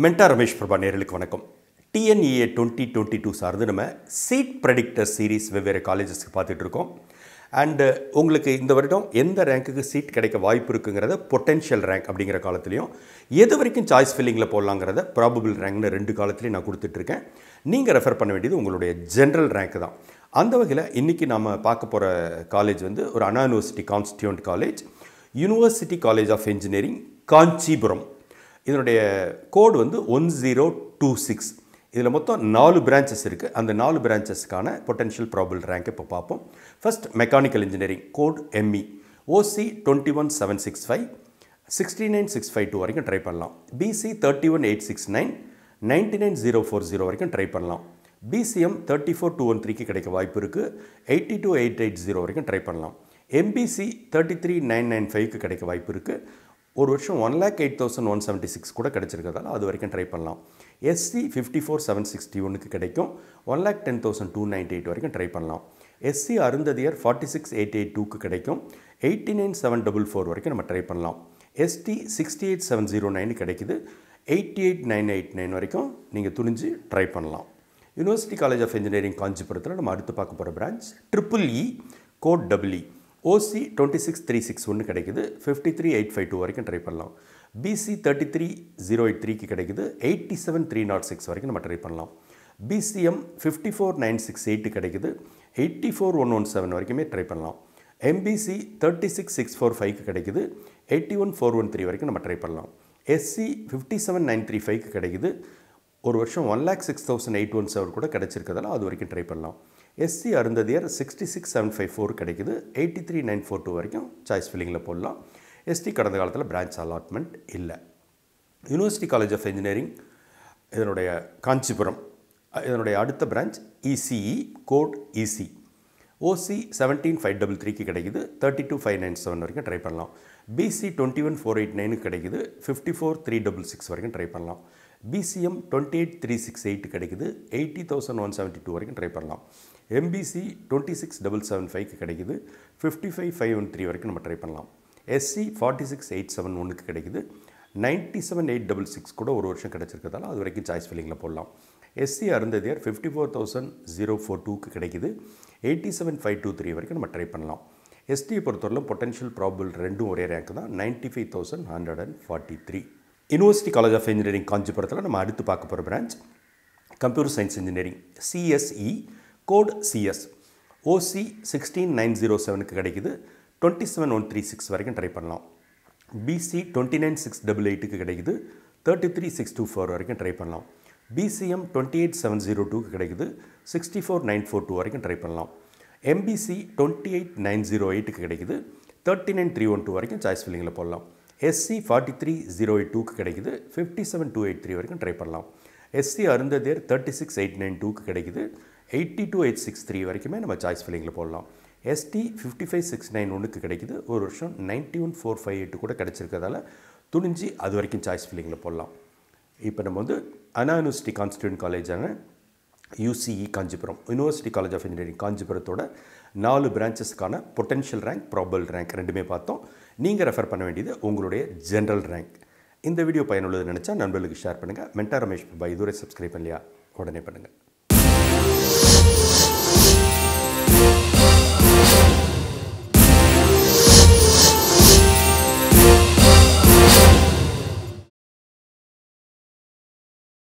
மென்டா ரமேஷ் பிரபா நேரலுக்கு வணக்கம். TNEA twenty twenty two சார்ந்து நம்ம சீட் ப்ரெடிக்டர் சீரீஸ் வெவ்வேறு காலேஜஸ்க்கு பார்த்துட்டு இருக்கோம். அண்டு உங்களுக்கு இந்த வருடம் எந்த ரேங்க்குக்கு சீட் கிடைக்க வாய்ப்பு இருக்குங்கிறத பொட்டென்ஷியல் ரேங்க் அப்படிங்கிற காலத்துலையும் எது வரைக்கும் சாய்ஸ் ஃபில்லிங்கில் போடலாங்கிறத ப்ராபபிள் ரேங்க்னு ரெண்டு காலத்துலேயும் நான் கொடுத்துட்ருக்கேன் நீங்கள் ரெஃபர் பண்ண வேண்டியது உங்களுடைய ஜென்ரல் ரேங்க் தான். அந்த வகையில் இன்றைக்கி நம்ம பார்க்க போகிற காலேஜ் வந்து ஒரு Anna university constituent college university college of engineering Kanchipuram. இதனுடைய கோடு வந்து ஒன் ஜீரோ டூ சிக்ஸ் இதில் மொத்தம் நாலு பிரான்ச்சஸ் இருக்குது அந்த நாலு பிரான்ச்சஸ்க்கான பொட்டென்ஷியல் ப்ராபல் ரேங்க் இப்போ பார்ப்போம் first mechanical engineering code ME OC twenty one seven six five sixty nine six five two வரைக்கும் ட்ரை பண்ணலாம். BC thirty one eight six nine ninety nine zero four zero வரைக்கும் try பண்ணலாம். BCM thirty four two one த்ரீக்கு கிடைக்க வாய்ப்பு இருக்குது eighty two eight eight zero வரைக்கும் try பண்ணலாம். MBC thirty three nine nine ஃபைவ்க்கு கிடைக்க வாய்ப்பு இருக்குது ஒரு வருஷம் one lakh eight thousand one seventy six கூட கிடச்சிருக்கிறதால அது வரைக்கும் ட்ரை பண்ணலாம். SC fifty four seven sixty ஒனுக்கு கிடைக்கும். One lakh ten thousand two ninety eight வரைக்கும் ட்ரை பண்ணலாம். SC Arunthathiyar forty six eight eight டூக்கு கிடைக்கும். Eighty nine seven double four வரைக்கும் நம்ம ட்ரை பண்ணலாம். ST sixty eight seven zero nine கிடைக்குது. Eighty eight nine eight nine வரைக்கும் நீங்கள் துணிஞ்சு ட்ரை பண்ணலாம். யூனிவர்சிட்டி காலேஜ் ஆஃப் இன்ஜினியரிங் காஞ்சிபுரத்தில் நம்ம அடுத்து பார்க்க போகிற branch triple E code double E OC twenty six three six ஒன்று கிடைக்குது. Fifty three eight five two வரைக்கும் ட்ரை பண்ணலாம். BC thirty three zero eight த்ரீக்கு கிடைக்குது. Eighty seven three nought six வரைக்கும் நம்ம ட்ரை பண்ணலாம். BCM fifty four nine six eight கிடைக்குது. Eighty four one one seven வரைக்குமே ட்ரை பண்ணலாம். MBC thirty six six four ஃபைவ்க்கு கிடைக்குது. Eighty one four one three வரைக்கும் நம்ம ட்ரை பண்ணலாம். SC fifty seven nine three ஃபைவ்க்கு கிடைக்குது. ஒரு வருஷம் one lakh six thousand eight one seven கூட கிடச்சிருக்கதால அது வரைக்கும் ட்ரை பண்ணலாம். SC Arunthathiyar sixty six seven five four கிடைக்குது. Eighty three nine four two வரைக்கும் சாய்ஸ் ஃபில்லிங்கில் போடலாம். எஸ்டி கடந்த காலத்தில் பிரான்ச் அலாட்மெண்ட் இல்லை. யூனிவர்சிட்டி காலேஜ் ஆஃப் இன்ஜினியரிங் இதனுடைய காஞ்சிபுரம் இதனுடைய அடுத்த branch ECE code EC OC seventeen five double த்ரீக்கு கிடைக்குது. Thirty two five nine seven வரைக்கும் ட்ரை பண்ணலாம். BC twenty one four eight நைனுக்கு கிடைக்குது. Fifty four three double six வரைக்கும் ட்ரை பண்ணலாம். BCM twenty eight three six eight கிடைக்குது. Eighty thousand one seventy two வரைக்கும் ட்ரை பண்ணலாம். MBC twenty six double seven ஃபைவ்க்கு கிடைக்குது. Fifty five five one three வரைக்கும் நம்ம ட்ரை பண்ணலாம். SC forty six eight seven ஒன்றுக்கு கிடைக்குது. Ninety seven eight double six கூட ஒரு வருஷம் கிடச்சிருக்கிறதால அது வரைக்கும் சாய்ஸ் ஃபில்லிங்கில் போடலாம். SC Arunthathiyar fifty four thousand zero four டூக்கு கிடைக்குது. Eighty seven five two three வரைக்கும் நம்ம ட்ரை பண்ணலாம். எஸ்டியை பொறுத்தவரையிலும் பொட்டன்ஷியல் ப்ராபிள் ரெண்டும் ஒரே ரேங்க் தான். Ninety five thousand hundred and forty three university college of engineering காஞ்சிபுரத்தில் நம்ம அடுத்து பார்க்க போகிற branch computer science engineering CSE code CS OC sixteen nine zero செவனுக்கு கிடைக்குது. Twenty seven one three six வரைக்கும் ட்ரை பண்ணலாம். BC twenty nine six double எயிட்டுக்கு கிடைக்குது. Thirty three six two four வரைக்கும் ட்ரை பண்ணலாம். BCM twenty eight seven zero டூக்கு கிடைக்குது. Sixty four nine four two வரைக்கும் ட்ரை பண்ணலாம். MBC twenty eight nine zero எயிட்டுக்கு கிடைக்குது. Thirty nine three one two வரைக்கும் சாய்ஸ் ஃபில்லிங்கில் போடலாம். SC forty three zero eight டூக்கு கிடைக்குது. Fifty seven two eight three வரைக்கும் ட்ரை பண்ணலாம். SC Arunthathiyar thirty six eight nine டூக்கு கிடைக்குது. Eighty two eight six three வரைக்குமே நம்ம சாய்ஸ் ஃபில்லிங்கில் போடலாம். ST fifty five six nine ஒன்றுக்கு கிடைக்குது. ஒரு வருஷம் ninety one four five eight கூட கிடச்சிருக்கிறதால துணிஞ்சு அது வரைக்கும் சாய்ஸ் ஃபில்லிங்கில் போடலாம். இப்போ நம்ம வந்து Anna university காலேஜான UCE Kanchipuram university college of engineering காஞ்சிபுரத்தோட நாலு பிரான்ச்சஸ்க்கான பொட்டென்ஷியல் ரேங்க் ப்ராபல் ரேங்க் ரெண்டுமே பார்த்தோம். நீங்கள் ரெஃபர் பண்ண வேண்டியது உங்களுடைய ஜென்ரல் ரேங்க் இந்த வீடியோ பயனுள்ளது நினச்சா நண்பர்களுக்கு ஷேர் பண்ணுங்கள் மென்டா ரமேஷ் பாய் இதுவரை சப்ஸ்கிரைப் பண்ணலையா? உடனே பண்ணுங்கள்